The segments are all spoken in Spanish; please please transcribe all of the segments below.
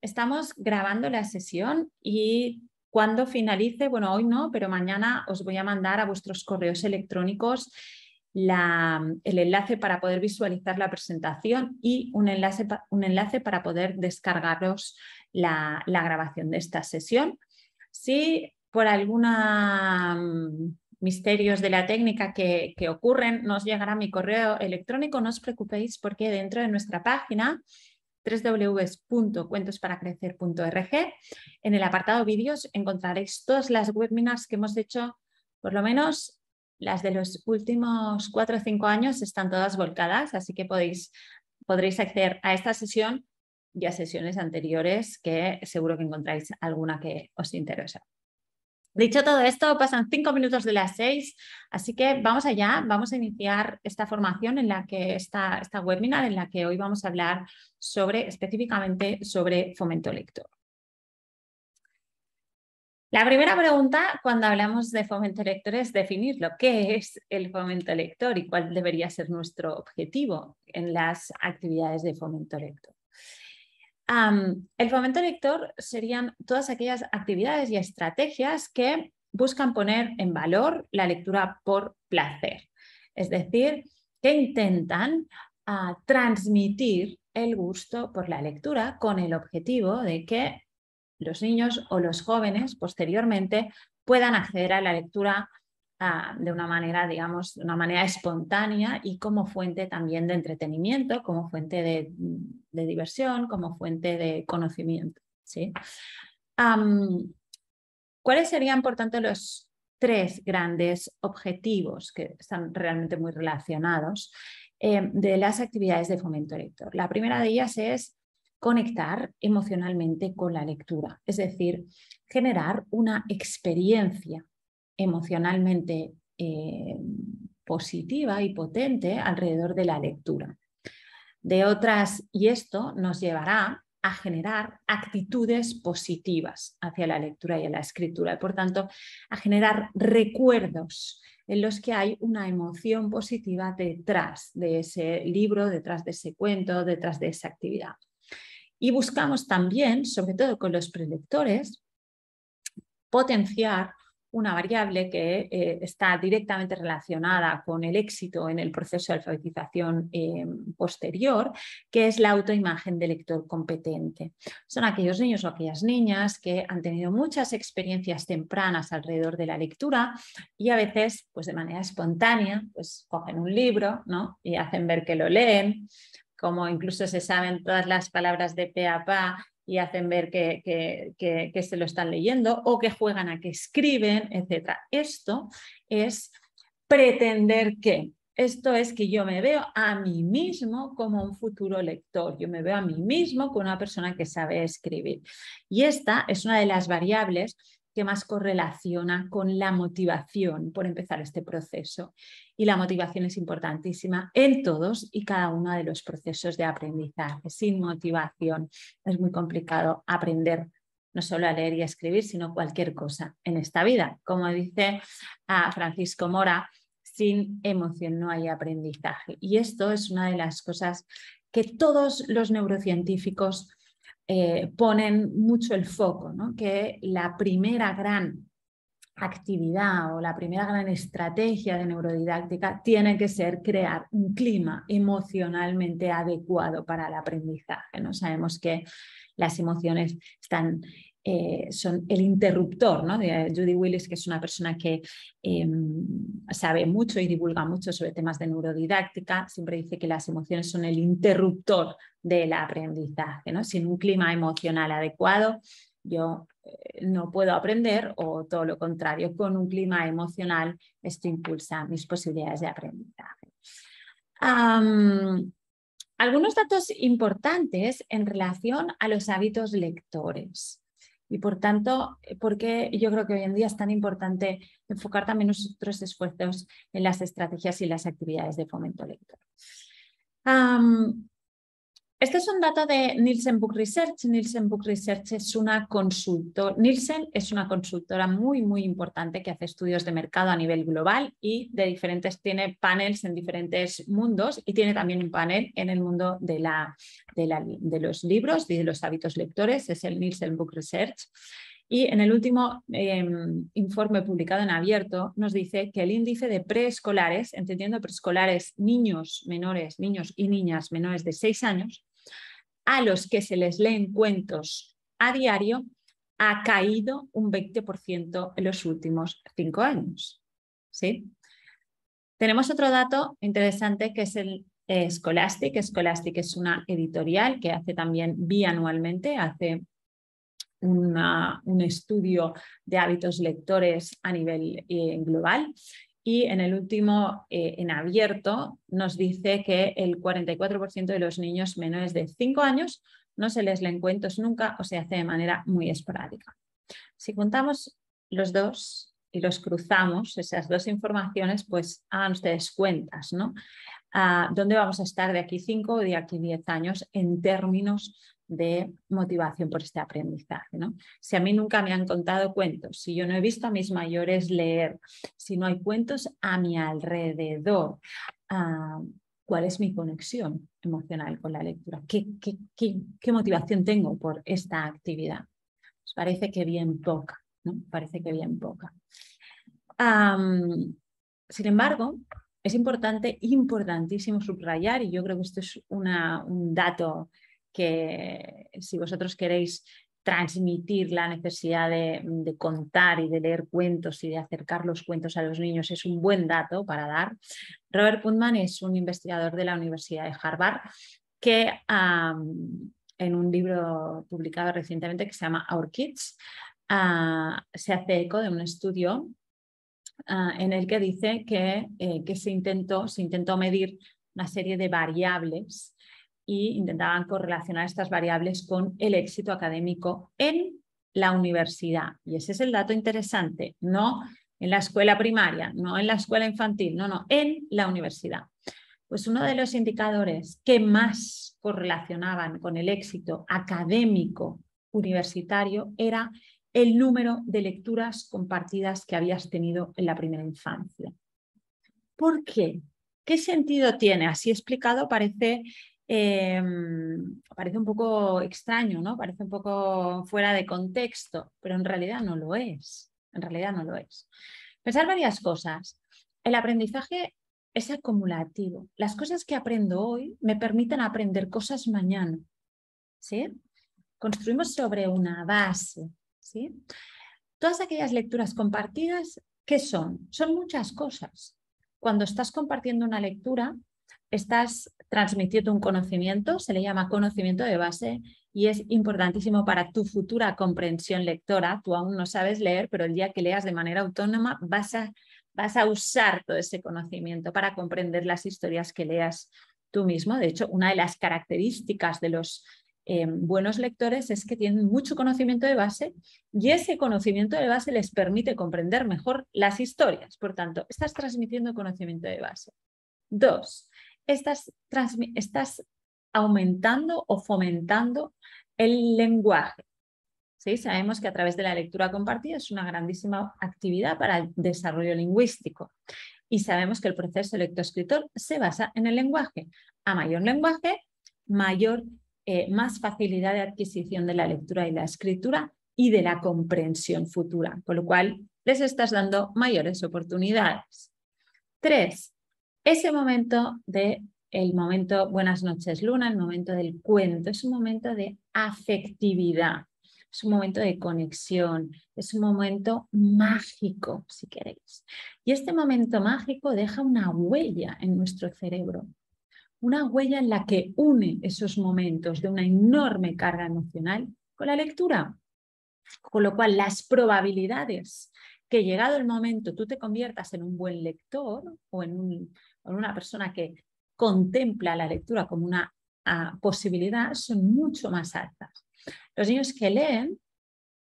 estamos grabando la sesión y cuando finalice, bueno, hoy no, pero mañana os voy a mandar a vuestros correos electrónicos el enlace para poder visualizar la presentación y un enlace, un enlace para poder descargaros la, grabación de esta sesión. Si por alguna mm, misterios de la técnica que, que ocurren nos llegará mi correo electrónico, no os preocupéis porque dentro de nuestra página www.cuentosparacrecer.org. En el apartado vídeos encontraréis todas las webinars que hemos hecho, por lo menos las de los últimos cuatro o cinco años están todas volcadas, así que podéis, podréis acceder a esta sesión y a sesiones anteriores que seguro que encontráis alguna que os interesa. Dicho todo esto, pasan cinco minutos de las seis, así que vamos allá, vamos a iniciar esta formación en la que está esta webinar en la que hoy vamos a hablar sobre específicamente sobre fomento lector. La primera pregunta cuando hablamos de fomento lector es definirlo. ¿Qué es el fomento lector y cuál debería ser nuestro objetivo en las actividades de fomento lector? El fomento lector serían todas aquellas actividades y estrategias que buscan poner en valor la lectura por placer, es decir, que intentan ah, transmitir el gusto por la lectura con el objetivo de que los niños o los jóvenes posteriormente puedan acceder a la lectura de una manera, digamos, de una manera espontánea y como fuente también de entretenimiento, como fuente de, diversión, como fuente de conocimiento. ¿sí? ¿Cuáles serían, por tanto, los tres grandes objetivos que están realmente muy relacionados eh, de las actividades de fomento lector? La primera de ellas es conectar emocionalmente con la lectura, es decir, generar una experiencia emocionalmente eh, positiva y potente alrededor de la lectura. De otras, y esto nos llevará a generar actitudes positivas hacia la lectura y a la escritura, y por tanto, a generar recuerdos en los que hay una emoción positiva detrás de ese libro, detrás de ese cuento, detrás de esa actividad. Y buscamos también, sobre todo con los prelectores, potenciar una variable que eh, está directamente relacionada con el éxito en el proceso de alfabetización eh, posterior, que es la autoimagen del lector competente. Son aquellos niños o aquellas niñas que han tenido muchas experiencias tempranas alrededor de la lectura y a veces, pues de manera espontánea, pues cogen un libro ¿no? y hacen ver que lo leen, como incluso se saben todas las palabras de pe a pa y hacen ver que, se lo están leyendo o que juegan a que escriben, etc. Esto es pretender que. Esto es que yo me veo a mí mismo como un futuro lector, yo me veo a mí mismo como una persona que sabe escribir. Y esta es una de las variables que más correlaciona con la motivación por empezar este proceso. Y la motivación es importantísima en todos y cada uno de los procesos de aprendizaje. Sin motivación es muy complicado aprender no solo a leer y a escribir, sino cualquier cosa en esta vida. Como dice a Francisco Mora, sin emoción no hay aprendizaje. Y esto es una de las cosas que todos los neurocientíficos eh, ponen mucho el foco, que la primera gran actividad o la primera gran estrategia de neurodidáctica tiene que ser crear un clima emocionalmente adecuado para el aprendizaje. ¿no? Sabemos que las emociones están eh, son el interruptor ¿no? de Judy Willis, que es una persona que em, sabe mucho y divulga mucho sobre temas de neurodidáctica. Siempre dice que las emociones son el interruptor del aprendizaje. ¿no? Sin un clima emocional adecuado, yo eh, no puedo aprender o todo lo contrario, con un clima emocional esto impulsa mis posibilidades de aprendizaje. algunos datos importantes en relación a los hábitos lectores. Y por tanto, eh, porque yo creo que hoy en día es tan importante enfocar también nuestros esfuerzos en las estrategias y las actividades de fomento lector. Este es un dato de Nielsen Book Research. Nielsen Book Research es una consultora, Nielsen es una consultora muy, muy importante que hace estudios de mercado a nivel global y de diferentes, tiene paneles en diferentes mundos y tiene también un panel en el mundo de, la, de, los libros y de los hábitos lectores, es el Nielsen Book Research. Y en el último em, informe publicado en abierto nos dice que el índice de preescolares, entendiendo preescolares niños menores, niños y niñas menores de 6 años, a los que se les leen cuentos a diario ha caído un 20% en los últimos cinco años. ¿sí? Tenemos otro dato interesante que es el Scholastic. Scholastic es una editorial que hace también bianualmente, hace un estudio de hábitos lectores a nivel eh, global y en el último, eh, en abierto, nos dice que el 44% de los niños menores de 5 años no se les leen cuentos nunca o se hace de manera muy esporádica. Si contamos los dos y los cruzamos, esas dos informaciones, pues hagan ustedes cuentas, ¿no? Ah, ¿Dónde vamos a estar de aquí 5 o de aquí 10 años en términos de motivación por este aprendizaje. ¿no? Si a mí nunca me han contado cuentos, si yo no he visto a mis mayores leer, si no hay cuentos a mi alrededor, ah, ¿cuál es mi conexión emocional con la lectura? ¿Qué, qué, motivación tengo por esta actividad? Pues parece que bien poca, ¿no? Parece que bien poca. sin embargo, es importante, importantísimo subrayar, y yo creo que esto es una, un dato que si vosotros queréis transmitir la necesidad de, contar y de leer cuentos y de acercar los cuentos a los niños es un buen dato para dar. Robert Putman es un investigador de la Universidad de Harvard que en un libro publicado recientemente que se llama Our Kids ah, se hace eco de un estudio ah, en el que dice que, eh, que se, intentó, se intentó medir una serie de variables y intentaban correlacionar estas variables con el éxito académico en la universidad. Y ese es el dato interesante, no en la escuela primaria, no en la escuela infantil, no, no, en la universidad. Pues uno de los indicadores que más correlacionaban con el éxito académico universitario era el número de lecturas compartidas que habías tenido en la primera infancia. ¿Por qué? ¿Qué sentido tiene? Así explicado parece Em, parece un poco extraño, ¿no? Parece un poco fuera de contexto, pero en realidad no lo es. En realidad no lo es. Pensar varias cosas. El aprendizaje es acumulativo. Las cosas que aprendo hoy me permiten aprender cosas mañana. ¿sí? Construimos sobre una base. ¿sí? Todas aquellas lecturas compartidas, ¿qué son? Son muchas cosas. Cuando estás compartiendo una lectura, estás transmitiendo un conocimiento, se le llama conocimiento de base y es importantísimo para tu futura comprensión lectora. Tú aún no sabes leer, pero el día que leas de manera autónoma vas a, vas a usar todo ese conocimiento para comprender las historias que leas tú mismo. De hecho, una de las características de los eh, buenos lectores es que tienen mucho conocimiento de base y ese conocimiento de base les permite comprender mejor las historias. Por tanto, estás transmitiendo conocimiento de base. Dos, estás, estás aumentando o fomentando el lenguaje. ¿Sí? Sabemos que a través de la lectura compartida es una grandísima actividad para el desarrollo lingüístico. Y sabemos que el proceso lectoescritor se basa en el lenguaje. A mayor lenguaje, mayor, eh, más facilidad de adquisición de la lectura y la escritura y de la comprensión futura, con lo cual les estás dando mayores oportunidades. Tres, ese momento de el momento Buenas noches Luna, el momento del cuento, es un momento de afectividad, es un momento de conexión, es un momento mágico, si queréis. Y este momento mágico deja una huella en nuestro cerebro, una huella en la que une esos momentos de una enorme carga emocional con la lectura. Con lo cual, las probabilidades que llegado el momento tú te conviertas en un buen lector o en un una persona que contempla la lectura como una ah, posibilidad son mucho más altas. Los niños que leen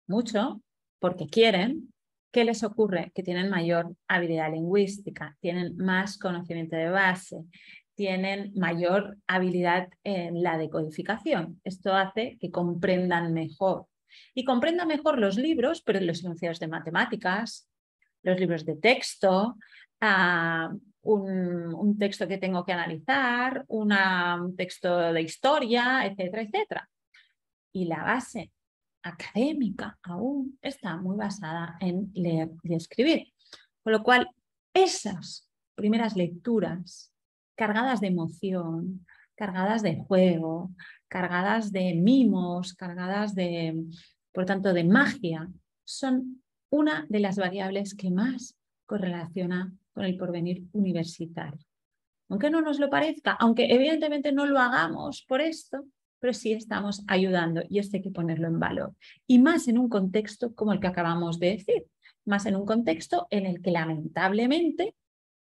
mucho porque quieren, ¿qué les ocurre? Que tienen mayor habilidad lingüística, tienen más conocimiento de base, tienen mayor habilidad en la decodificación. Esto hace que comprendan mejor. Y comprendan mejor los libros, pero los enunciados de matemáticas, los libros de texto, ah, un, texto que tengo que analizar, un texto de historia, etcétera, etcétera. Y la base académica aún está muy basada en leer y escribir. Con lo cual, esas primeras lecturas cargadas de emoción, cargadas de juego, cargadas de mimos, cargadas de, por tanto, de magia, son una de las variables que más correlaciona con el porvenir universitario. Aunque no nos lo parezca, aunque evidentemente no lo hagamos por esto, pero sí estamos ayudando y esto hay que ponerlo en valor. Y más en un contexto como el que acabamos de decir, más en un contexto en el que lamentablemente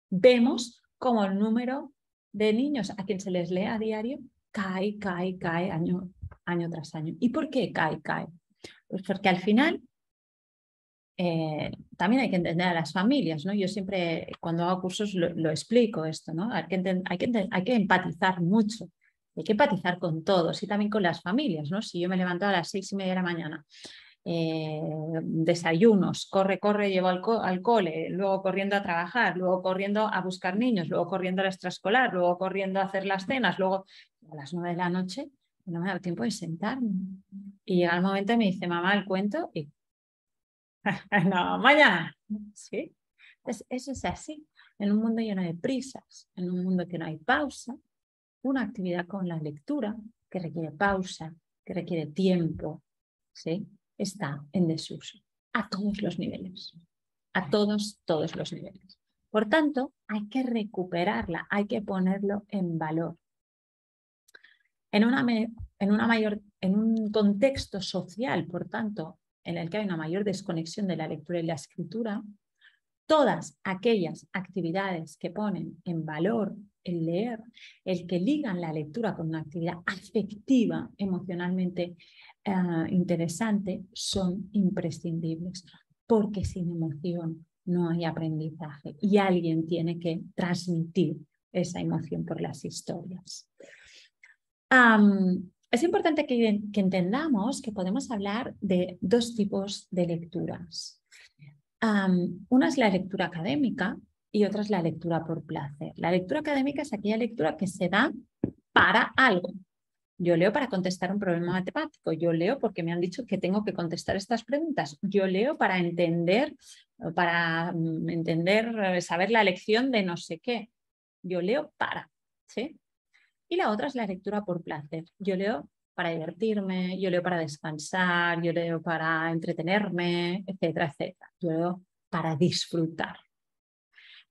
vemos como el número de niños a quien se les lee a diario cae, cae, cae año, año tras año. ¿Y por qué cae, cae? Pues porque al final eh, también hay que entender a las familias, ¿no? Yo siempre cuando hago cursos lo, explico esto, ¿no? Hay que, hay, hay que empatizar mucho, hay que empatizar con todos y también con las familias, ¿no? Si yo me levanto a las seis y media de la mañana eh, desayunos, corre, corre, llevo al, al, cole, luego corriendo a trabajar, luego corriendo a buscar niños, luego corriendo a extraescolar, luego corriendo a hacer las cenas, luego a las nueve de la noche no me da tiempo de sentarme. Y llega el momento y me dice, mamá, el cuento y... no, mañana. ¿Sí? Entonces, eso es así. En un mundo lleno de prisas, en un mundo que no hay pausa, una actividad con la lectura que requiere pausa, que requiere tiempo, ¿sí? está en desuso a todos los niveles, a todos, todos los niveles. Por tanto, hay que recuperarla, hay que ponerlo en valor. En, una, en, una mayor, en un contexto social, por tanto, en el que hay una mayor desconexión de la lectura y la escritura, todas aquellas actividades que ponen en valor el leer, el que ligan la lectura con una actividad afectiva, emocionalmente eh, interesante son imprescindibles, porque sin emoción no hay aprendizaje y alguien tiene que transmitir esa emoción por las historias. Es importante que, entendamos que podemos hablar de dos tipos de lecturas. una es la lectura académica y otra es la lectura por placer. La lectura académica es aquella lectura que se da para algo, yo leo para contestar un problema matemático, yo leo porque me han dicho que tengo que contestar estas preguntas, yo leo para entender, para mm, entender, eh, saber la lección de no sé qué, yo leo para, ¿sí? Y la otra es la lectura por placer, yo leo para divertirme, yo leo para descansar, yo leo para entretenerme, etcétera, etcétera, yo leo para disfrutar.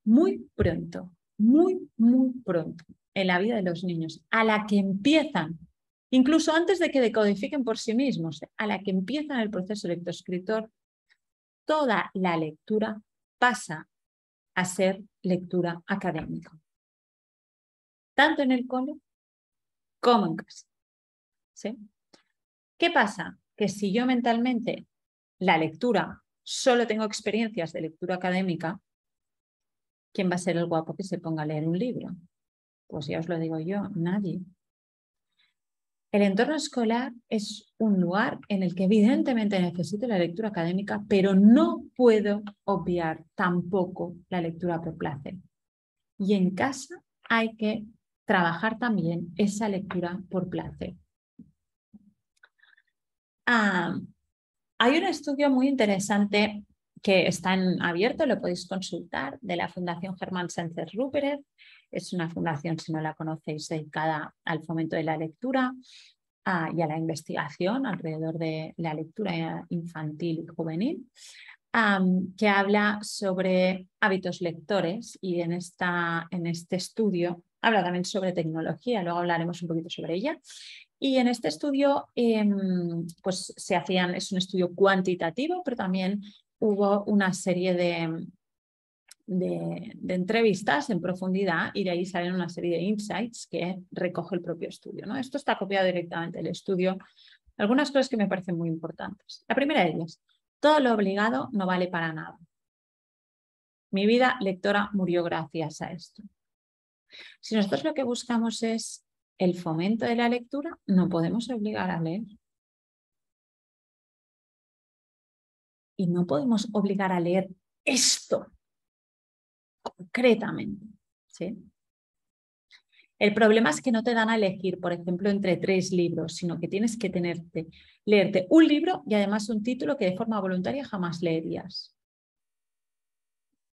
Muy pronto, muy, muy pronto en la vida de los niños, a la que empiezan incluso antes de que decodifiquen por sí mismos, a la que empiezan el proceso lectoescritor, toda la lectura pasa a ser lectura académica, tanto en el cole como en casa. ¿sí? ¿Qué pasa? Que si yo mentalmente la lectura solo tengo experiencias de lectura académica, ¿quién va a ser el guapo que se ponga a leer un libro? Pues ya os lo digo yo, nadie. El entorno escolar es un lugar en el que evidentemente necesito la lectura académica, pero no puedo obviar tampoco la lectura por placer. Y en casa hay que trabajar también esa lectura por placer. Ah, hay un estudio muy interesante que está en abierto, lo podéis consultar, de la Fundación Germán Sánchez Rupert, es una fundación, si no la conocéis, dedicada al fomento de la lectura y a la investigación alrededor de la lectura infantil y juvenil, que habla sobre hábitos lectores y en, esta, en este estudio habla también sobre tecnología, luego hablaremos un poquito sobre ella. Y en este estudio, em, pues se hacían, es un estudio cuantitativo, pero también hubo una serie de, de, entrevistas en profundidad y de ahí salen una serie de insights que recoge el propio estudio. ¿no? Esto está copiado directamente del estudio. Algunas cosas que me parecen muy importantes. La primera de ellas, todo lo obligado no vale para nada. Mi vida lectora murió gracias a esto. Si nosotros lo que buscamos es el fomento de la lectura, no podemos obligar a leer. Y no podemos obligar a leer esto concretamente. ¿sí? El problema es que no te dan a elegir, por ejemplo, entre tres libros, sino que tienes que tenerte, leerte un libro y además un título que de forma voluntaria jamás leerías.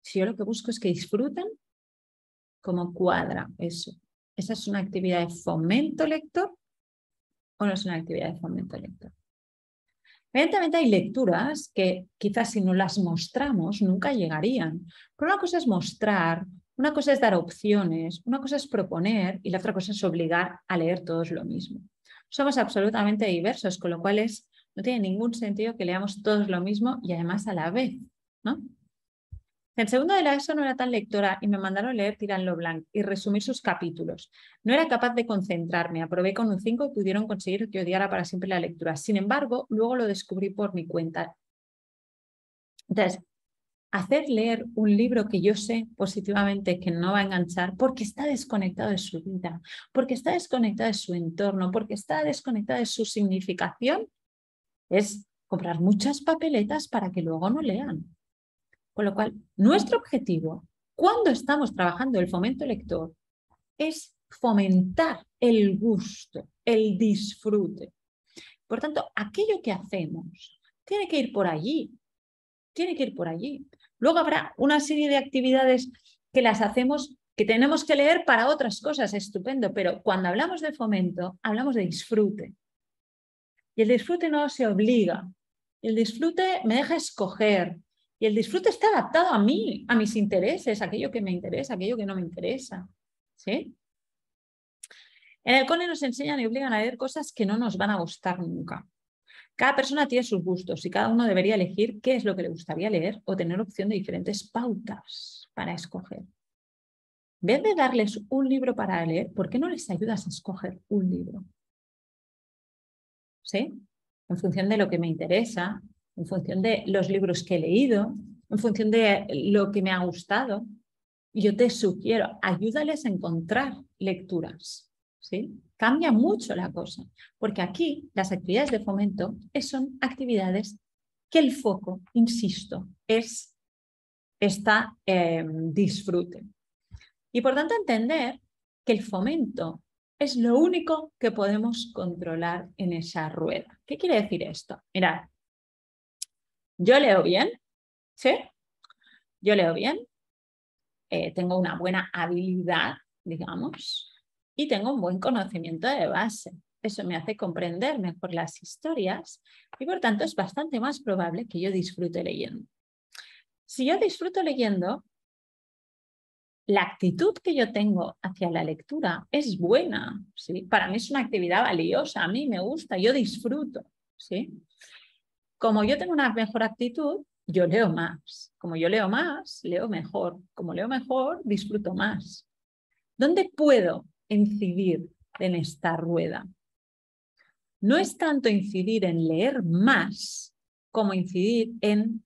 Si yo lo que busco es que disfruten, como cuadra eso. ¿Esa es una actividad de fomento lector o no es una actividad de fomento lector? Evidentemente hay lecturas que quizás si no las mostramos nunca llegarían. Pero una cosa es mostrar, una cosa es dar opciones, una cosa es proponer y la otra cosa es obligar a leer todos lo mismo. Somos absolutamente diversos, con lo cual no tiene ningún sentido que leamos todos lo mismo y además a la vez. ¿no? En segundo de la ESO no era tan lectora y me mandaron leer Tirán Blanc y resumir sus capítulos. No era capaz de concentrarme, aprobé con un 5 y pudieron conseguir que odiara para siempre la lectura. Sin embargo, luego lo descubrí por mi cuenta. Entonces, hacer leer un libro que yo sé positivamente que no va a enganchar porque está desconectado de su vida, porque está desconectado de su entorno, porque está desconectado de su significación, es comprar muchas papeletas para que luego no lean. Con lo cual, nuestro objetivo cuando estamos trabajando el fomento lector es fomentar el gusto, el disfrute. Por tanto, aquello que hacemos tiene que ir por allí, tiene que ir por allí. Luego habrá una serie de actividades que las hacemos, que tenemos que leer para otras cosas, estupendo, pero cuando hablamos de fomento, hablamos de disfrute. Y el disfrute no se obliga, el disfrute me deja escoger, y el disfrute está adaptado a mí, a mis intereses, aquello que me interesa, aquello que no me interesa. ¿Sí? En el cole nos enseñan y obligan a leer cosas que no nos van a gustar nunca. Cada persona tiene sus gustos y cada uno debería elegir qué es lo que le gustaría leer o tener opción de diferentes pautas para escoger. En vez de darles un libro para leer, ¿por qué no les ayudas a escoger un libro? ¿Sí? En función de lo que me interesa, en función de los libros que he leído, en función de lo que me ha gustado. Yo te sugiero, ayúdales a encontrar lecturas. ¿sí? Cambia mucho la cosa, porque aquí las actividades de fomento son actividades que el foco, insisto, es esta em, disfrute. Y por tanto entender que el fomento es lo único que podemos controlar en esa rueda. ¿Qué quiere decir esto? Mirad, yo leo bien, ¿sí? Yo leo bien, eh, tengo una buena habilidad, digamos, y tengo un buen conocimiento de base. Eso me hace comprender mejor las historias y por tanto es bastante más probable que yo disfrute leyendo. Si yo disfruto leyendo, la actitud que yo tengo hacia la lectura es buena, ¿sí? Para mí es una actividad valiosa, a mí me gusta, yo disfruto, ¿sí? Como yo tengo una mejor actitud, yo leo más. Como yo leo más, leo mejor. Como leo mejor, disfruto más. ¿Dónde puedo incidir en esta rueda? No es tanto incidir en leer más como incidir en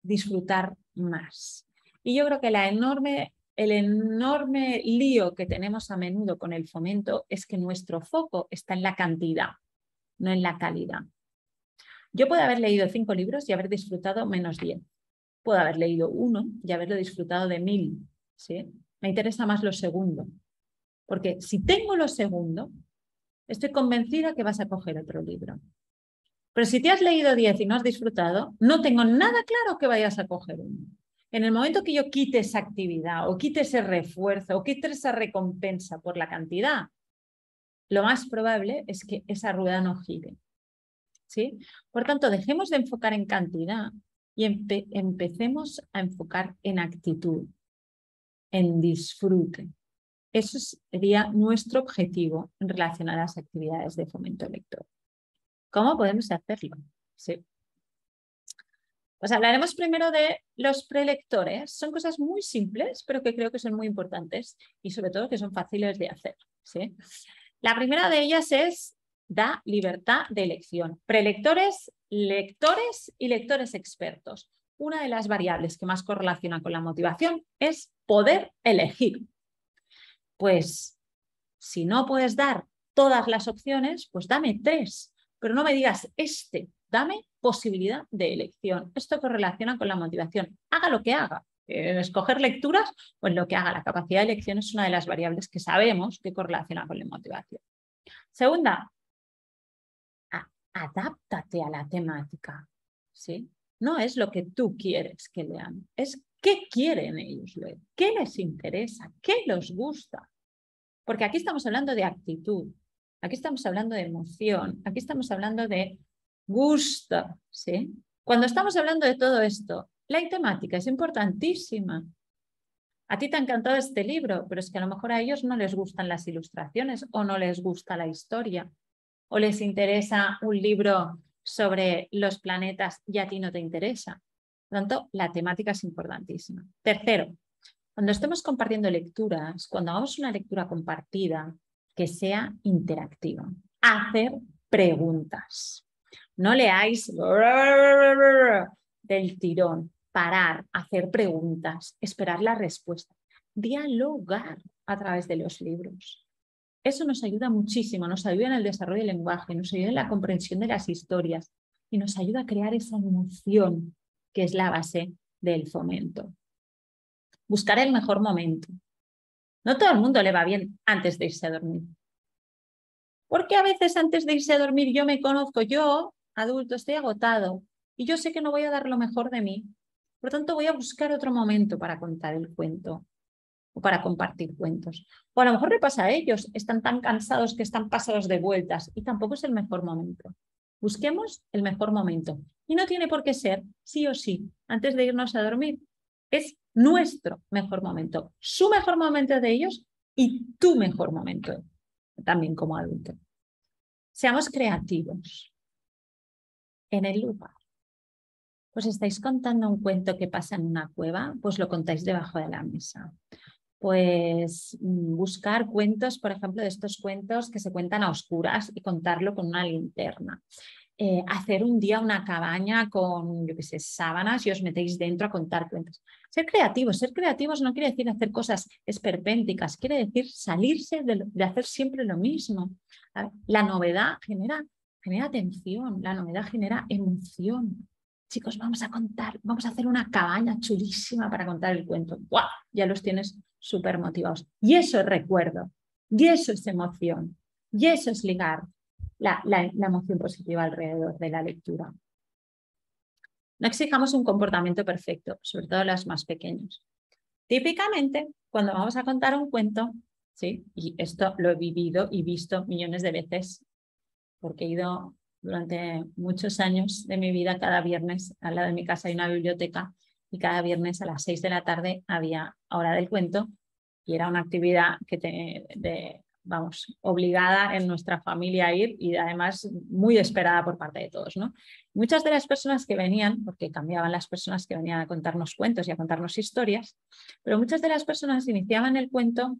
disfrutar más. Y yo creo que la enorme, el enorme lío que tenemos a menudo con el fomento es que nuestro foco está en la cantidad, no en la calidad. Yo puedo haber leído cinco libros y haber disfrutado menos diez. Puedo haber leído uno y haberlo disfrutado de mil. ¿sí? Me interesa más lo segundo. Porque si tengo lo segundo, estoy convencida que vas a coger otro libro. Pero si te has leído diez y no has disfrutado, no tengo nada claro que vayas a coger uno. En el momento que yo quite esa actividad o quite ese refuerzo o quite esa recompensa por la cantidad, lo más probable es que esa rueda no gire. ¿Sí? Por tanto, dejemos de enfocar en cantidad y empecemos a enfocar en actitud, en disfrute. Eso sería nuestro objetivo en relación a las actividades de fomento lector. ¿Cómo podemos hacerlo? Sí. Pues hablaremos primero de los prelectores. Son cosas muy simples, pero que creo que son muy importantes y sobre todo que son fáciles de hacer. ¿sí? La primera de ellas es da libertad de elección. Prelectores, lectores y lectores expertos. Una de las variables que más correlaciona con la motivación es poder elegir. Pues si no puedes dar todas las opciones, pues dame tres, pero no me digas este, dame posibilidad de elección. Esto correlaciona con la motivación. Haga lo que haga. escoger lecturas, pues lo que haga. La capacidad de elección es una de las variables que sabemos que correlaciona con la motivación. Segunda, adáptate a la temática. ¿sí? No es lo que tú quieres que lean, es qué quieren ellos leer, qué les interesa, qué les gusta. Porque aquí estamos hablando de actitud, aquí estamos hablando de emoción, aquí estamos hablando de gusto. ¿sí? Cuando estamos hablando de todo esto, la temática es importantísima. A ti te ha encantado este libro, pero es que a lo mejor a ellos no les gustan las ilustraciones o no les gusta la historia o les interesa un libro sobre los planetas y a ti no te interesa. Por lo tanto, la temática es importantísima. Tercero, cuando estemos compartiendo lecturas, cuando hagamos una lectura compartida, que sea interactiva. Hacer preguntas. No leáis del tirón. Parar, hacer preguntas, esperar la respuesta. Dialogar a través de los libros. Eso nos ayuda muchísimo, nos ayuda en el desarrollo del lenguaje, nos ayuda en la comprensión de las historias y nos ayuda a crear esa emoción que es la base del fomento. Buscar el mejor momento. No todo el mundo le va bien antes de irse a dormir. Porque a veces antes de irse a dormir yo me conozco, yo, adulto, estoy agotado y yo sé que no voy a dar lo mejor de mí. Por lo tanto, voy a buscar otro momento para contar el cuento para compartir cuentos. O a lo mejor le pasa a ellos, están tan cansados que están pasados de vueltas y tampoco es el mejor momento. Busquemos el mejor momento. Y no tiene por qué ser sí o sí antes de irnos a dormir. Es nuestro mejor momento, su mejor momento de ellos y tu mejor momento también como adulto. Seamos creativos en el lugar. Pues estáis contando un cuento que pasa en una cueva, pues lo contáis debajo de la mesa pues mm, buscar cuentos, por ejemplo, de estos cuentos que se cuentan a oscuras y contarlo con una linterna. Eh, hacer un día una cabaña con, yo qué sé, sábanas y os metéis dentro a contar cuentos. Ser creativos, ser creativos no quiere decir hacer cosas esperpénticas, quiere decir salirse de, hacer siempre lo mismo. La novedad genera, genera atención, la novedad genera emoción chicos, vamos a contar, vamos a hacer una cabaña chulísima para contar el cuento. ¡Guau! Ya los tienes súper motivados. Y eso es recuerdo, y eso es emoción, y eso es ligar la, la, emoción positiva alrededor de la lectura. No exijamos un comportamiento perfecto, sobre todo los más pequeños. Típicamente, cuando vamos a contar un cuento, ¿sí? y esto lo he vivido y visto millones de veces, porque he ido durante muchos años de mi vida, cada viernes al lado de mi casa hay una biblioteca y cada viernes a las seis de la tarde había hora del cuento y era una actividad que te, vamos, obligada en nuestra familia a ir y además muy esperada por parte de todos. ¿no? Muchas de las personas que venían, porque cambiaban las personas que venían a contarnos cuentos y a contarnos historias, pero muchas de las personas iniciaban el cuento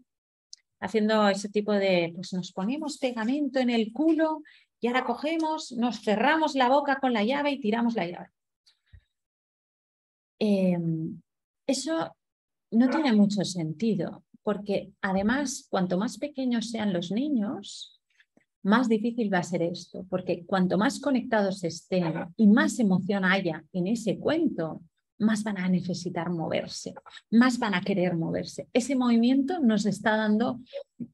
haciendo ese tipo de, pues nos ponemos pegamento en el culo y ahora cogemos, nos cerramos la boca con la llave y tiramos la llave. Em, eso no tiene mucho sentido, porque además, cuanto más pequeños sean los niños, más difícil va a ser esto, porque cuanto más conectados estén y más emoción haya en ese cuento, más van a necesitar moverse, más van a querer moverse. Ese movimiento nos está dando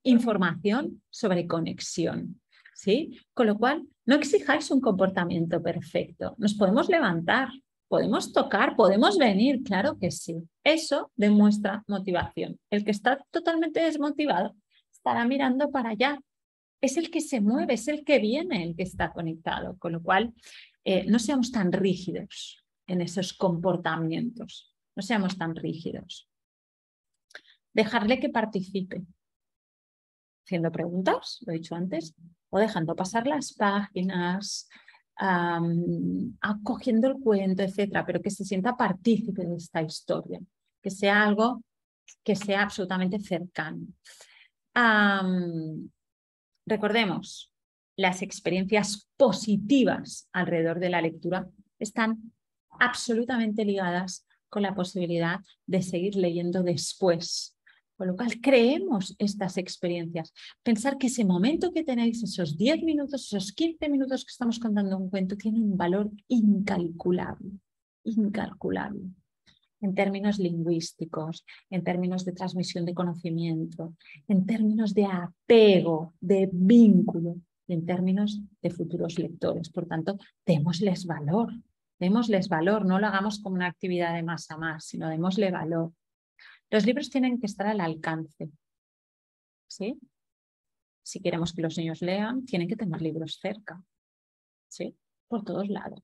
información sobre conexión. ¿Sí? Con lo cual, no exijáis un comportamiento perfecto. Nos podemos levantar, podemos tocar, podemos venir, claro que sí. Eso demuestra motivación. El que está totalmente desmotivado estará mirando para allá. Es el que se mueve, es el que viene, el que está conectado. Con lo cual, eh, no seamos tan rígidos en esos comportamientos. No seamos tan rígidos. Dejarle que participe. Haciendo preguntas, lo he dicho antes, o dejando pasar las páginas, acogiendo el cuento, etcétera, pero que se sienta partícipe de esta historia, que sea algo que sea absolutamente cercano. recordemos, las experiencias positivas alrededor de la lectura están absolutamente ligadas con la posibilidad de seguir leyendo después Con lo cual, creemos estas experiencias. Pensar que ese momento que tenéis, esos 10 minutos, esos 15 minutos que estamos contando un cuento, tiene un valor incalculable, incalculable en términos lingüísticos, en términos de transmisión de conocimiento, en términos de apego, de vínculo, en términos de futuros lectores. Por tanto, démosles valor, démosles valor, no lo hagamos como una actividad de más a más, sino démosle valor. Los libros tienen que estar al alcance. ¿sí? Si queremos que los niños lean, tienen que tener libros cerca. ¿sí? Por todos lados.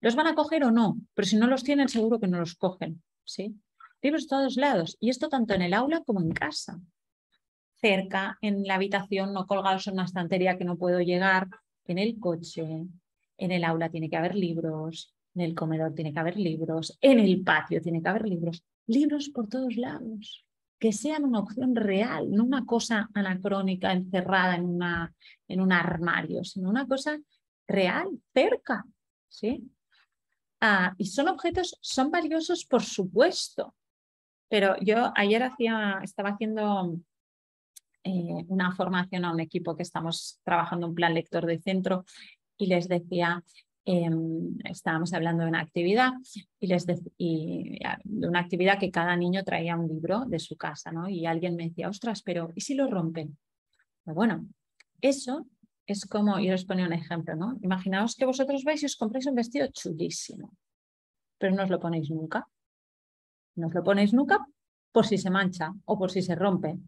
¿Los van a coger o no? Pero si no los tienen, seguro que no los cogen. ¿sí? Libros todos lados. Y esto tanto en el aula como en casa. Cerca, en la habitación, no colgados en una estantería que no puedo llegar. En el coche, en el aula tiene que haber libros, en el comedor tiene que haber libros, en el patio tiene que haber libros. Libros por todos lados. Que sean una opción real, no una cosa anacrónica encerrada en, una, en un armario, sino una cosa real, cerca. ¿sí? Ah, y son objetos, son valiosos por supuesto, pero yo ayer hacía, estaba haciendo eh, una formación a un equipo que estamos trabajando un plan lector de centro y les decía, em, estábamos hablando de una actividad y les de una actividad que cada niño traía un libro de su casa, ¿no? Y alguien me decía, ostras, pero ¿y si lo rompen? bueno, eso es como, yo os ponía un ejemplo, ¿no? Imaginaos que vosotros vais y os compráis un vestido chulísimo, pero no os lo ponéis nunca. No os lo ponéis nunca por si se mancha o por si se rompe.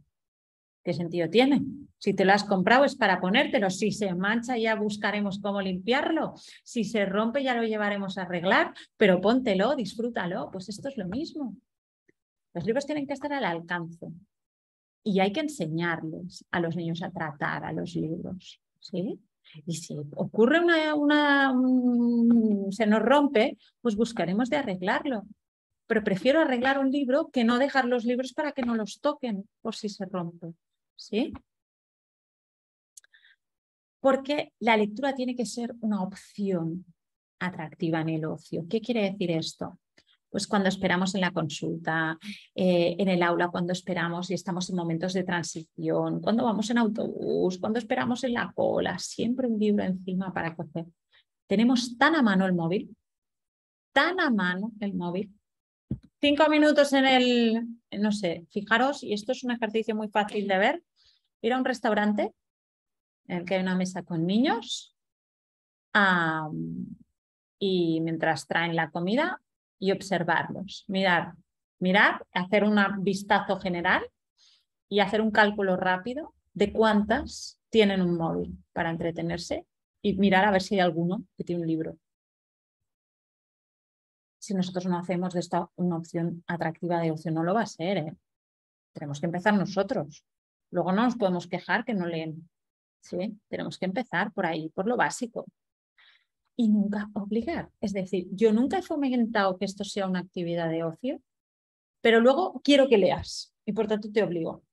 ¿Qué sentido tiene? Si te lo has comprado es para ponértelo. Si se mancha ya buscaremos cómo limpiarlo. Si se rompe ya lo llevaremos a arreglar, pero póntelo, disfrútalo. Pues esto es lo mismo. Los libros tienen que estar al alcance y hay que enseñarles a los niños a tratar a los libros. ¿sí? Y si ocurre una, una se nos rompe, pues buscaremos de arreglarlo. Pero prefiero arreglar un libro que no dejar los libros para que no los toquen por si se rompe. ¿Sí? Porque la lectura tiene que ser una opción atractiva en el ocio. ¿Qué quiere decir esto? pues cuando esperamos en la consulta, eh, en el aula, cuando esperamos y estamos en momentos de transición, cuando vamos en autobús, cuando esperamos en la cola, siempre un libro encima para coger. Tenemos tan a mano el móvil, tan a mano el móvil. Cinco minutos en el, no sé, fijaros, y esto es un ejercicio muy fácil de ver, ir a un restaurante en el que hay una mesa con niños y mientras traen la comida, y observarlos. Mirar, mirar, hacer un vistazo general y hacer un cálculo rápido de cuántas tienen un móvil para entretenerse y mirar a ver si hay alguno que tiene un libro. Si nosotros no hacemos de esta una opción atractiva de ocio, no lo va a ser. ¿eh? Tenemos que empezar nosotros. Luego no nos podemos quejar que no leen. ¿sí? Tenemos que empezar por ahí, por lo básico y nunca obligar. Es decir, yo nunca he fomentado que esto sea una actividad de ocio, pero luego quiero que leas y por tanto te obligo.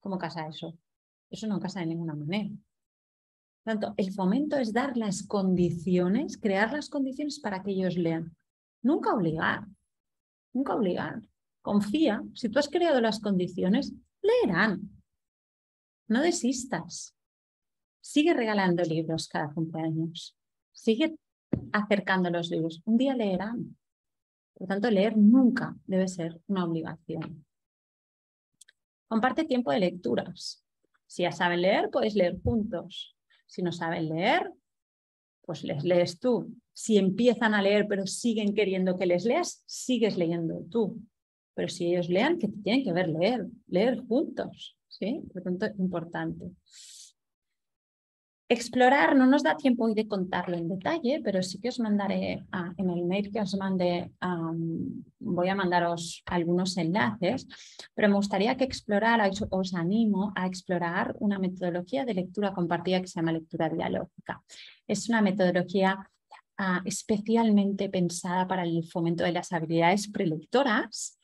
¿Cómo casa eso? Eso no casa de ninguna manera. Tanto, el fomento es dar las condiciones, crear las condiciones para que ellos lean. Nunca obligar, nunca obligar. Confía, si tú has creado las condiciones, leerán. No desistas. Sigue regalando libros cada cumpleaños sigue acercando los libros. Un día leerán. Por tanto, leer nunca debe ser una obligación. Comparte tiempo de lecturas. Si ya saben leer, podéis leer juntos. Si no saben leer, pues les lees tú. Si empiezan a leer pero siguen queriendo que les leas, sigues leyendo tú. Pero si ellos lean, que tienen que ver leer, leer juntos. ¿sí? Por lo tanto, importante. Explorar, no nos da tiempo hoy de contarlo en detalle, pero sí que os mandaré en el mail que os mande, voy a mandaros algunos enlaces, pero me gustaría que explorarais, os animo a explorar una metodología de lectura compartida que se llama lectura dialógica. Es una metodología ah, especialmente pensada para el fomento de las habilidades prelectoras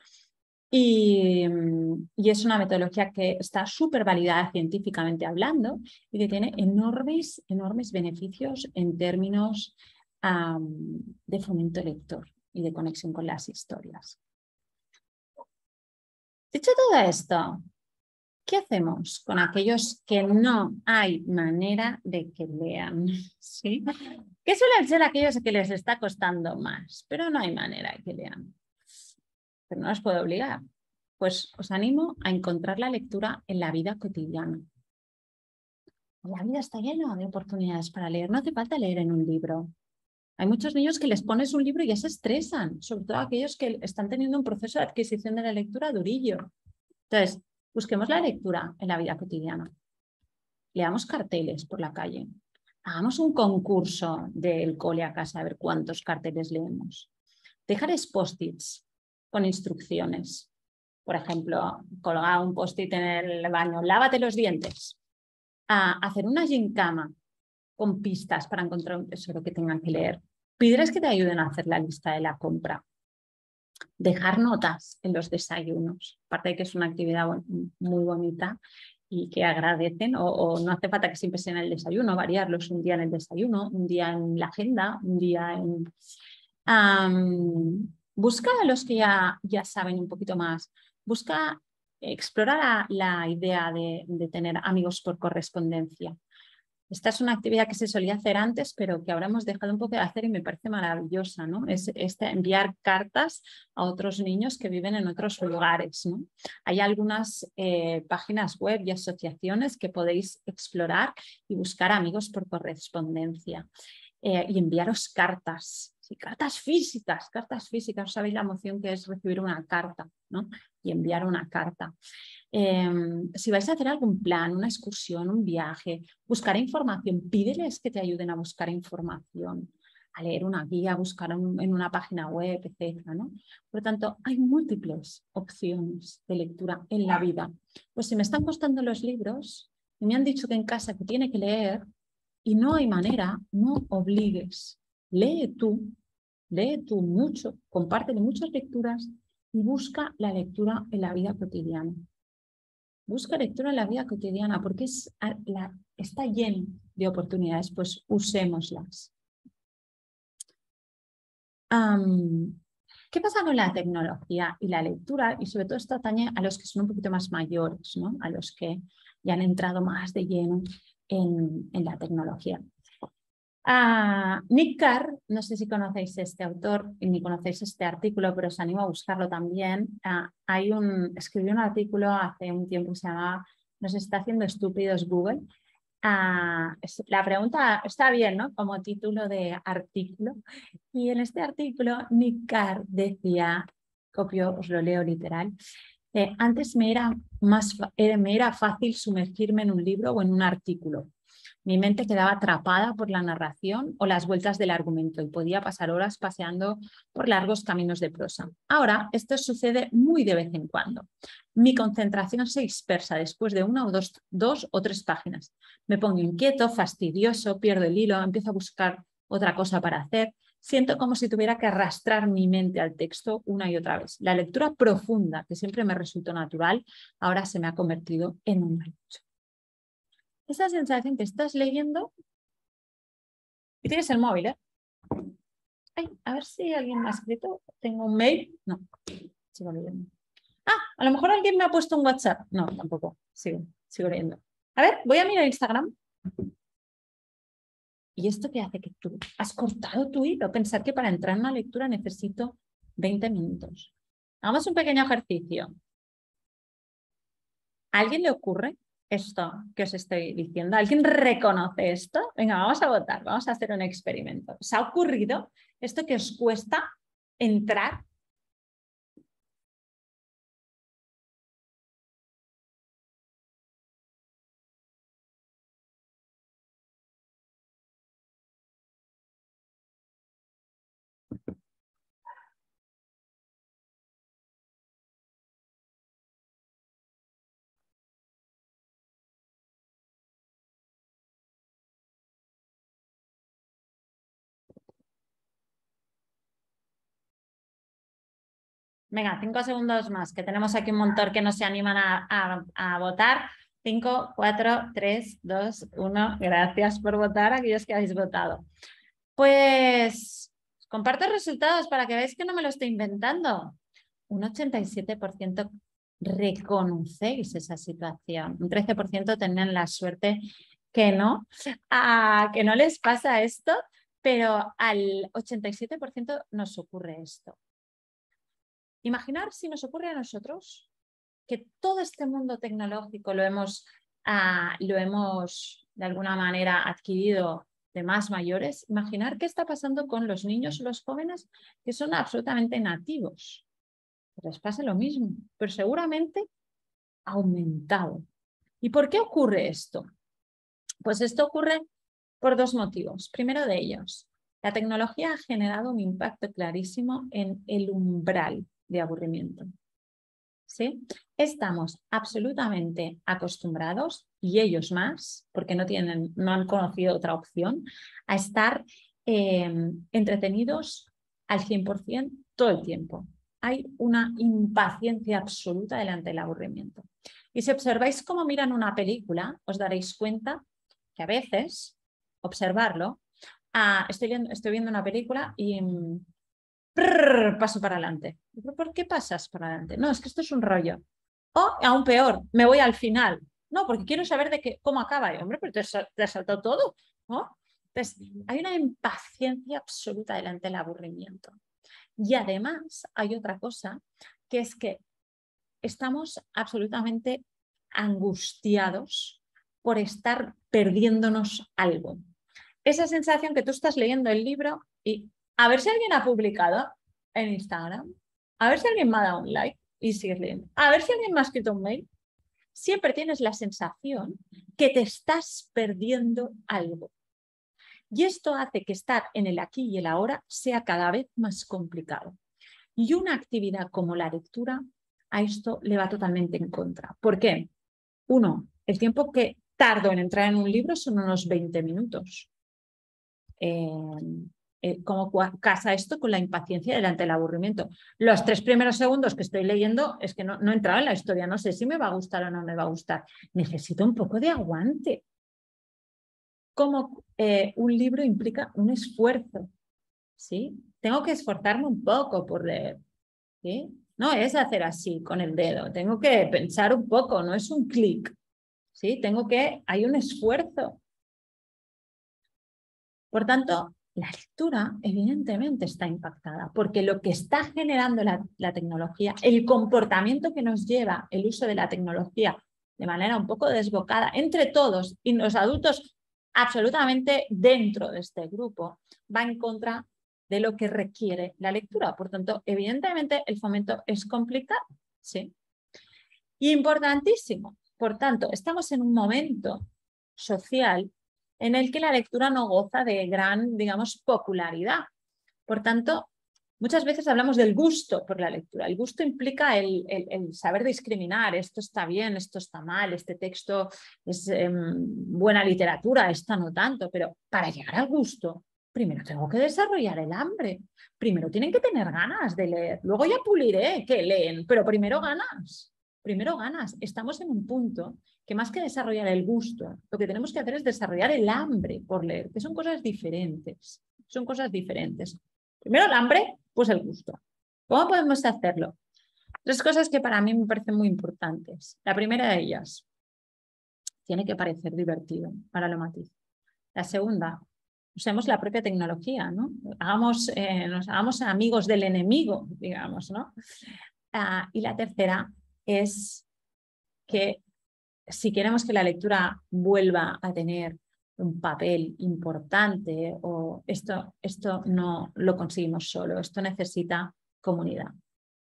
Mm, y, es una metodología que está súper validada científicamente hablando y que tiene enormes, enormes beneficios en términos de fomento lector y de conexión con las historias. Dicho todo esto, ¿qué hacemos con aquellos que no hay manera de que lean? ¿Sí? Que suelen ser aquellos que les está costando más, pero no hay manera de que lean. Pero no los puedo obligar. Pues os animo a encontrar la lectura en la vida cotidiana. La vida está llena de oportunidades para leer. No hace falta leer en un libro. Hay muchos niños que les pones un libro y ya se estresan, sobre todo aquellos que están teniendo un proceso de adquisición de la lectura durillo. Entonces, busquemos la lectura en la vida cotidiana. Leamos carteles por la calle. Hagamos un concurso del cole a casa a ver cuántos carteles leemos. Dejar post-its con instrucciones. Por ejemplo, colgar un post-it en el baño, lávate los dientes. Hacer una gincama con pistas para encontrar un tesoro que tengan que leer. Pídeles que te ayuden a hacer la lista de la compra. Dejar notas en los desayunos, aparte de que es una actividad muy bonita y que agradecen, o, no hace falta que siempre sea en el desayuno, variarlos un día en el desayuno, un día en la agenda, un día en... busca a los que ya, ya saben un poquito más, busca explorar la, idea de tener amigos por correspondencia. Esta es una actividad que se solía hacer antes, pero que ahora hemos dejado un poco de hacer y me parece maravillosa, ¿no? Es enviar cartas a otros niños que viven en otros lugares. Hay algunas eh, páginas web y asociaciones que podéis explorar y buscar amigos por correspondencia eh, y enviaros cartas, cartas físicas, cartas físicas, sabéis la emoción que es recibir una carta, ¿no? Y enviar una carta. Em, si vais a hacer algún plan, una excursión, un viaje, buscar información, pídeles que te ayuden a buscar información, a leer una guía, a buscar en una página web, etc. ¿no? Por lo tanto, hay múltiples opciones de lectura en la vida. Pues si me están costando los libros y me han dicho que en casa que tiene que leer y no hay manera, no obligues. Lee tú, lee tú mucho, comparte muchas lecturas y busca la lectura en la vida cotidiana. Busca lectura en la vida cotidiana porque es, está lleno de oportunidades, pues usémoslas. ¿Qué pasa con la tecnología y la lectura? Y sobre todo esto atañe a los que son un poquito más mayores, ¿no? a los que ya han entrado más de lleno en, en la tecnología. Nick Carr, no sé si conocéis este autor ni conocéis este artículo, pero os animo a buscarlo también. hay un, escribió un artículo hace un tiempo que se llama Nos está haciendo estúpidos Google. la pregunta está bien, ¿no? Como título de artículo. Y en este artículo, Nick Carr decía, copio, os lo leo literal, antes me era, más, eh, me era fácil sumergirme en un libro o en un artículo. Mi mente quedaba atrapada por la narración o las vueltas del argumento y podía pasar horas paseando por largos caminos de prosa. Ahora, esto sucede muy de vez en cuando. Mi concentración se dispersa después de una o dos, dos o tres páginas. Me pongo inquieto, fastidioso, pierdo el hilo, empiezo a buscar otra cosa para hacer. Siento como si tuviera que arrastrar mi mente al texto una y otra vez. La lectura profunda, que siempre me resultó natural, ahora se me ha convertido en un lucha esa sensación que estás leyendo y tienes el móvil, ¿eh? a ver si alguien me ha escrito. Tengo un mail. No, sigo leyendo. Ah, a lo mejor alguien me ha puesto un WhatsApp. No, tampoco. Sigo, sigo leyendo. A ver, voy a mirar Instagram. ¿Y esto qué hace? Que tú has cortado tu hilo. Pensar que para entrar en una lectura necesito 20 minutos. Hagamos un pequeño ejercicio. ¿A alguien le ocurre esto que os estoy diciendo? ¿Alguien reconoce esto? Venga, vamos a votar, vamos a hacer un experimento. ¿Os ha ocurrido esto que os cuesta entrar Venga, cinco segundos más, que tenemos aquí un montón que no se animan a, votar. Cinco, cuatro, tres, dos, uno. Gracias por votar, aquellos que habéis votado. Pues comparto resultados para que veáis que no me lo estoy inventando. Un 87% reconocéis esa situación. Un 13% tenían la suerte que no, que no les pasa esto, pero al 87% nos ocurre esto. Imaginar si nos ocurre a nosotros que todo este mundo tecnológico lo hemos, ah, lo hemos de alguna manera adquirido de más mayores, imaginar qué está pasando con los niños o los jóvenes que son absolutamente nativos. Les pasa lo mismo, pero seguramente aumentado. ¿Y por qué ocurre esto? Pues esto ocurre por dos motivos. Primero de ellos, la tecnología ha generado un impacto clarísimo en el umbral de aburrimiento. ¿Sí? Estamos absolutamente acostumbrados, y ellos más, porque no, tienen, no han conocido otra opción, a estar em, entretenidos al 100% todo el tiempo. Hay una impaciencia absoluta delante del aburrimiento. Y si observáis cómo miran una película, os daréis cuenta que a veces observarlo, ah, estoy, estoy, viendo una película y paso para adelante. ¿Por qué pasas para adelante? No, es que esto es un rollo. O aún peor, me voy al final. No, porque quiero saber de qué, cómo acaba. Y, hombre, pero te, has saltado todo. ¿no? Entonces, hay una impaciencia absoluta delante del aburrimiento. Y además hay otra cosa, que es que estamos absolutamente angustiados por estar perdiéndonos algo. Esa sensación que tú estás leyendo el libro y a ver si alguien ha publicado en Instagram, a ver si alguien me ha dado un like y sigues leyendo, a ver si alguien me ha escrito un mail. Siempre tienes la sensación que te estás perdiendo algo. Y esto hace que estar en el aquí y el ahora sea cada vez más complicado. Y una actividad como la lectura a esto le va totalmente en contra. ¿Por qué? Uno, el tiempo que tardo en entrar en un libro son unos 20 minutos. Eh, eh, ¿Cómo casa esto con la impaciencia delante del aburrimiento? Los tres primeros segundos que estoy leyendo es que no, no he entrado en la historia, no sé si me va a gustar o no me va a gustar. Necesito un poco de aguante. Como eh, un libro implica un esfuerzo, ¿sí? Tengo que esforzarme un poco por leer, ¿sí? No es hacer así con el dedo, tengo que pensar un poco, no es un clic, ¿sí? Tengo que, hay un esfuerzo. Por tanto, la lectura evidentemente está impactada porque lo que está generando la, tecnología, el comportamiento que nos lleva el uso de la tecnología de manera un poco desbocada entre todos y los adultos absolutamente dentro de este grupo, va en contra de lo que requiere la lectura. Por tanto, evidentemente el fomento es complicado. ¿sí? Importantísimo. Por tanto, estamos en un momento social en el que la lectura no goza de gran, digamos, popularidad. Por tanto, muchas veces hablamos del gusto por la lectura. El gusto implica el, saber discriminar, esto está bien, esto está mal, este texto es em, buena literatura, esta no tanto, pero para llegar al gusto, primero tengo que desarrollar el hambre, primero tienen que tener ganas de leer, luego ya puliré que leen, pero primero ganas, primero ganas. Estamos en un punto que más que desarrollar el gusto, lo que tenemos que hacer es desarrollar el hambre por leer, que son cosas diferentes. Son cosas diferentes. Primero el hambre, pues el gusto. ¿Cómo podemos hacerlo? Tres cosas que para mí me parecen muy importantes. La primera de ellas, tiene que parecer divertido, para lo matiz. La segunda, usemos la propia tecnología, ¿no? Hagamos, eh, nos hagamos amigos del enemigo, digamos, ¿no? Ah, y la tercera es que si queremos que la lectura vuelva a tener un papel importante o esto, esto no lo conseguimos solo, esto necesita comunidad.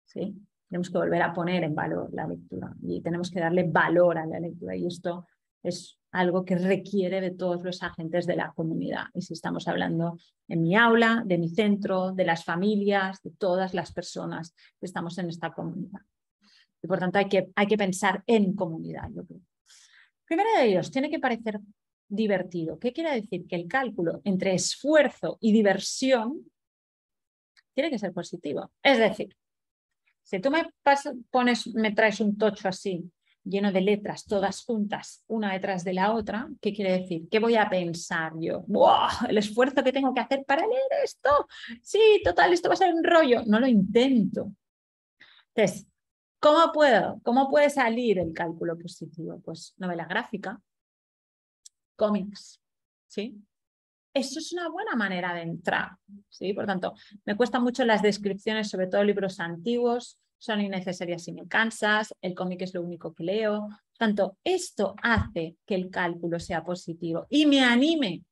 ¿sí? Tenemos que volver a poner en valor la lectura y tenemos que darle valor a la lectura y esto es algo que requiere de todos los agentes de la comunidad. Y si estamos hablando en mi aula, de mi centro, de las familias, de todas las personas que estamos en esta comunidad. Y por tanto hay que, hay que pensar en comunidad, yo creo. Primero de ellos, tiene que parecer divertido. ¿Qué quiere decir? Que el cálculo entre esfuerzo y diversión tiene que ser positivo. Es decir, si tú me pones, me traes un tocho así, lleno de letras, todas juntas, una detrás de la otra, ¿qué quiere decir? ¿Qué voy a pensar yo? El esfuerzo que tengo que hacer para leer esto. Sí, total, esto va a ser un rollo. No lo intento. Entonces, ¿Cómo puedo? ¿Cómo puede salir el cálculo positivo? Pues novela gráfica, cómics, ¿sí? Eso es una buena manera de entrar, ¿sí? Por tanto, me cuestan mucho las descripciones, sobre todo libros antiguos, son innecesarias y me cansas, el cómic es lo único que leo. Por tanto, esto hace que el cálculo sea positivo y me anime,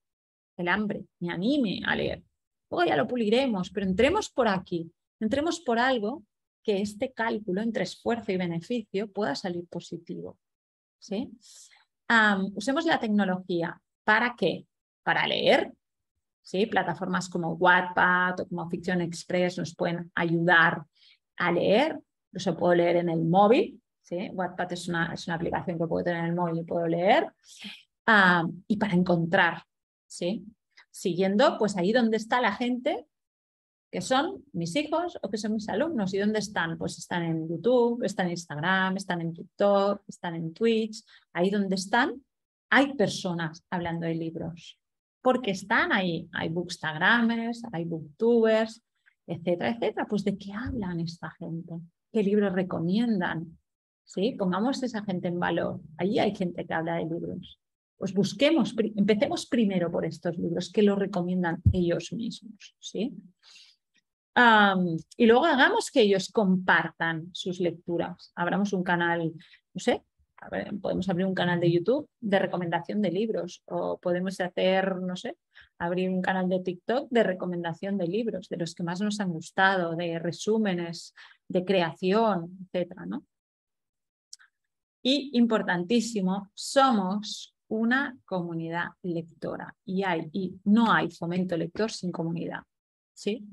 el hambre, me anime a leer. Luego ya lo puliremos, pero entremos por aquí, entremos por algo que este cálculo entre esfuerzo y beneficio pueda salir positivo. ¿sí? usemos la tecnología. ¿Para qué? Para leer. ¿sí? Plataformas como Wattpad o como Fiction Express nos pueden ayudar a leer. Incluso puedo leer en el móvil. ¿sí? Wattpad es una, es una aplicación que puedo tener en el móvil y puedo leer. y para encontrar, ¿sí? siguiendo pues ahí donde está la gente que son mis hijos o que son mis alumnos. ¿Y dónde están? Pues están en YouTube, están en Instagram, están en TikTok, están en Twitch. Ahí donde están, hay personas hablando de libros. Porque están ahí. Hay bookstagramers, hay booktubers, etcétera, etcétera. Pues de qué hablan esta gente, qué libros recomiendan. ¿Sí? Pongamos a esa gente en valor. Allí hay gente que habla de libros. Pues busquemos, empecemos primero por estos libros que los recomiendan ellos mismos. ¿sí? Y luego hagamos que ellos compartan sus lecturas. Abramos un canal, no sé, podemos abrir un canal de YouTube de recomendación de libros o podemos hacer, no sé, abrir un canal de TikTok de recomendación de libros, de los que más nos han gustado, de resúmenes, de creación, etcétera, ¿no? Y importantísimo, somos una comunidad lectora y, hay, y no hay fomento lector sin comunidad. ¿Sí?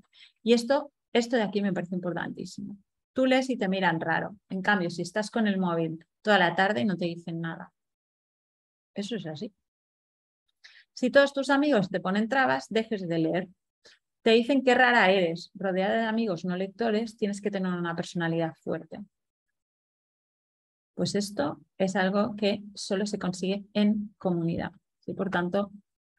Y esto, esto de aquí me parece importantísimo. Tú lees y te miran raro. En cambio, si estás con el móvil toda la tarde y no te dicen nada. Eso es así. Si todos tus amigos te ponen trabas, dejes de leer. Te dicen que rara eres. Rodeada de amigos no lectores, tienes que tener una personalidad fuerte. Pues esto es algo que solo se consigue en comunidad. y Por tanto,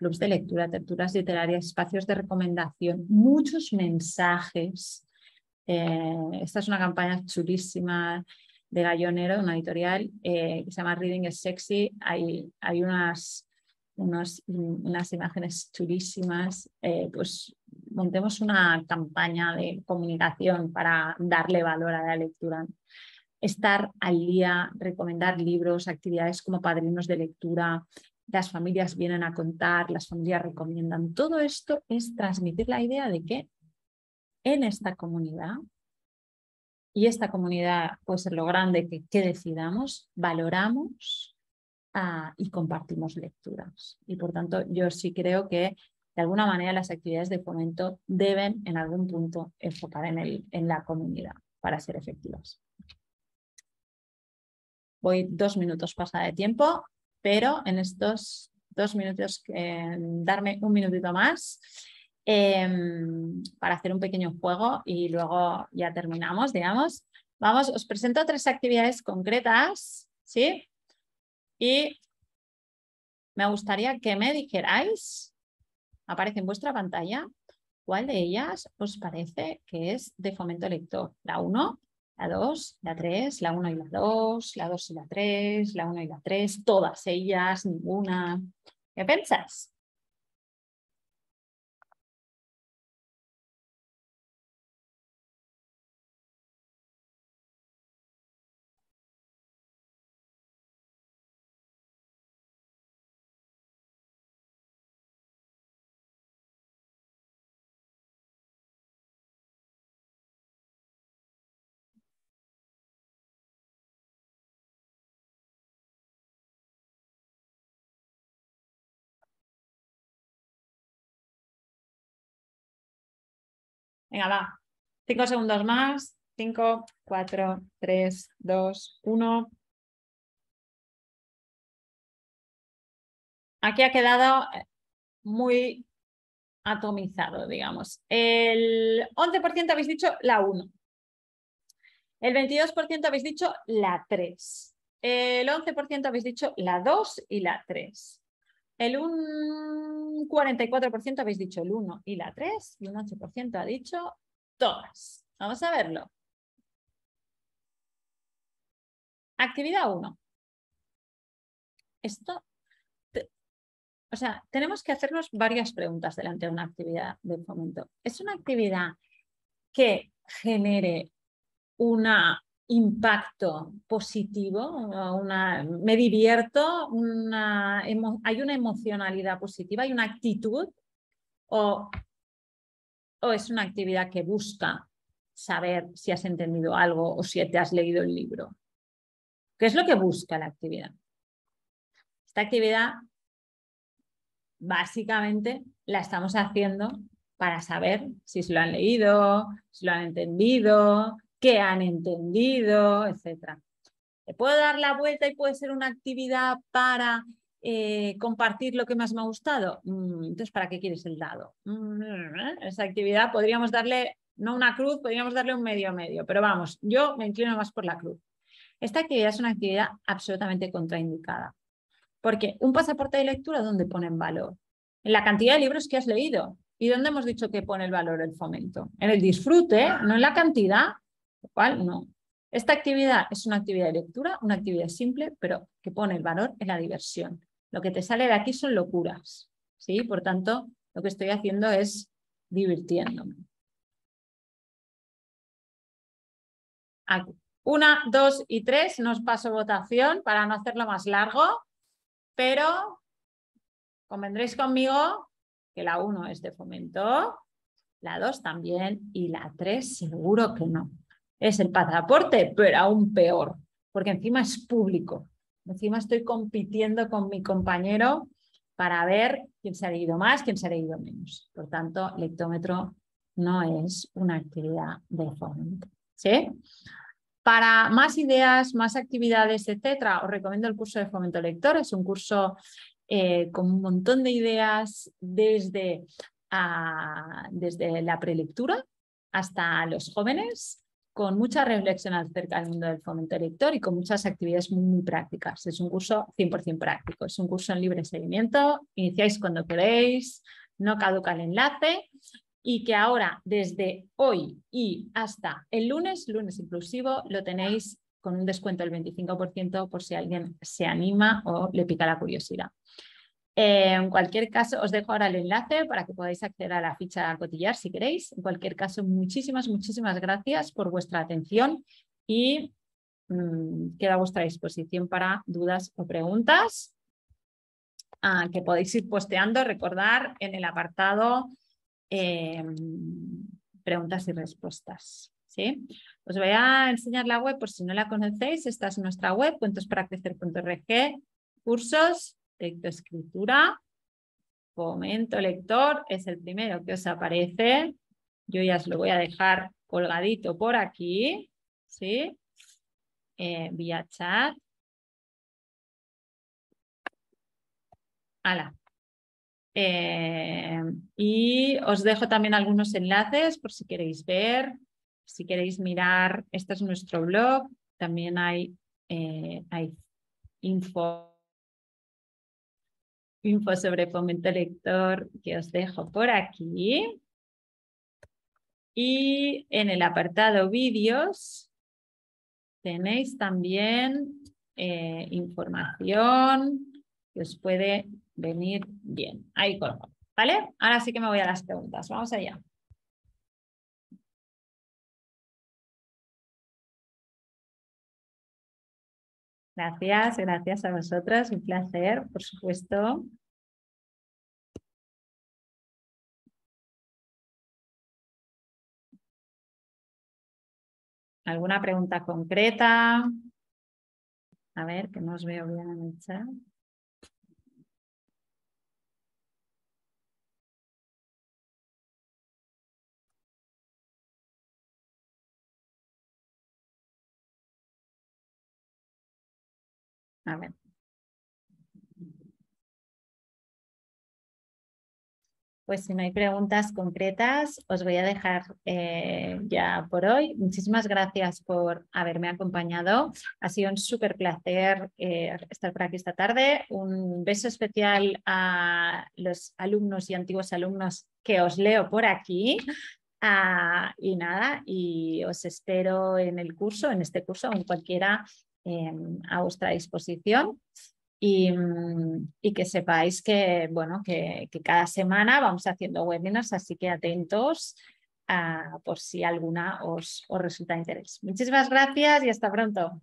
clubs de lectura, lecturas literarias, espacios de recomendación, muchos mensajes. Eh, esta es una campaña chulísima de Gallonero, una editorial eh, que se llama Reading is Sexy. Hay, hay unas, unas imágenes chulísimas. Eh, pues montemos una campaña de comunicación para darle valor a la lectura. Estar al día, recomendar libros, actividades como padrinos de lectura, las familias vienen a contar, las familias recomiendan. Todo esto es transmitir la idea de que en esta comunidad, y esta comunidad puede ser lo grande que, decidamos, valoramos ah, y compartimos lecturas. Y por tanto, yo sí creo que de alguna manera las actividades de fomento deben en algún punto enfocar en, en la comunidad para ser efectivas. Voy dos minutos pasada de tiempo pero en estos dos minutos, darme un minutito más em, para hacer un pequeño juego y luego ya terminamos, digamos. Vamos, os presento tres actividades concretas, ¿sí? Y me gustaría que me dijerais, aparece en vuestra pantalla, cuál de ellas os parece que es de fomento lector. La 1, la 2, la 3, la 1 y la 2, la 2 y la 3, la 1 y la 3, todas ellas, ninguna. ¿Qué pensás? Venga, va. Cinco segundos más. Cinco, cuatro, tres, dos, uno. Aquí ha quedado eh, muy atomizado, digamos. El 11% habéis dicho la 1. El 22% habéis dicho la 3. El 11% habéis dicho la 2 y la 3. El un 44% habéis dicho el 1 y la 3 y un 8% ha dicho todas. Vamos a verlo. actividad 1. Esto, o sea, tenemos que hacernos varias preguntas delante de una actividad de fomento. ¿Es una actividad que genere un impacto positivo? Una, ¿Me divierto? ¿Hay una emocionalidad positiva? ¿Hay una actitud? ¿O, ¿O es una actividad que busca saber si has entendido algo o si te has leído el libro? ¿Qué es lo que busca la actividad? Esta actividad básicamente la estamos haciendo para saber si se lo han leído, si lo han entendido, qué han entendido, etc. ¿Le puedo dar la vuelta y puede ser una actividad para eh, compartir lo que más me ha gustado? Mm, entonces, ¿para qué quieres el dado? Mm, esa actividad podríamos darle, no una cruz, podríamos darle un medio medio, pero vamos, yo me inclino más por la cruz. Esta actividad es una actividad absolutamente contraindicada. Porque un pasaporte de lectura, ¿dónde pone en valor? En la cantidad de libros que has leído. ¿Y dónde hemos dicho que pone el valor el fomento? En el disfrute, no en la cantidad. No. Esta actividad es una actividad de lectura, una actividad simple, pero que pone el valor en la diversión. Lo que te sale de aquí son locuras. ¿sí? Por tanto, lo que estoy haciendo es divirtiéndome. Una, dos y tres, nos paso votación para no hacerlo más largo, pero convendréis conmigo que la uno es de fomento, la dos también y la tres seguro que no. Es el pasaporte, pero aún peor, porque encima es público. Encima estoy compitiendo con mi compañero para ver quién se ha leído más, quién se ha leído menos. Por tanto, lectómetro no es una actividad de fomento. ¿Sí? Para más ideas, más actividades, etcétera, os recomiendo el curso de Fomento Lector. Es un curso eh, con un montón de ideas desde, ah, desde la prelectura hasta los jóvenes, con mucha reflexión acerca del mundo del fomento lector y con muchas actividades muy, muy prácticas. Es un curso 100% práctico, es un curso en libre seguimiento, iniciáis cuando queréis, no caduca el enlace y que ahora desde hoy y hasta el lunes, lunes inclusivo, lo tenéis con un descuento del 25% por si alguien se anima o le pica la curiosidad. En cualquier caso, os dejo ahora el enlace para que podáis acceder a la ficha a cotillar si queréis. En cualquier caso, muchísimas, muchísimas gracias por vuestra atención y mm, queda a vuestra disposición para dudas o preguntas ah, que podéis ir posteando. Recordar en el apartado Em, preguntas y respuestas. ¿sí? Os voy a enseñar la web por si no la conocéis. Esta es nuestra web, cuentosparacrecer.org, cursos, texto escritura, fomento lector, es el primero que os aparece. Yo ya os lo voy a dejar colgadito por aquí, ¿sí? Eh, vía chat. Eh, y os dejo también algunos enlaces por si queréis ver, si queréis mirar, este es nuestro blog, también hay, eh, hay info, info sobre fomento lector que os dejo por aquí. Y en el apartado vídeos tenéis también eh, información que os puede venir bien. Ahí colgo. ¿Vale? Ahora sí que me voy a las preguntas. Vamos allá. Gracias, gracias a vosotras. Un placer, por supuesto. ¿Alguna pregunta concreta? A ver, que no os veo bien en el chat. Pues si no hay preguntas concretas, os voy a dejar eh, ya por hoy. Muchísimas gracias por haberme acompañado. Ha sido un súper placer eh, estar por aquí esta tarde. Un beso especial a los alumnos y antiguos alumnos que os leo por aquí. Ah, y nada, y os espero en el curso, en este curso o en cualquiera em, a vuestra disposición. Y, que sepáis que, bueno, que, cada semana vamos haciendo webinars, así que atentos por si alguna os, os resulta de interés. Muchísimas gracias y hasta pronto.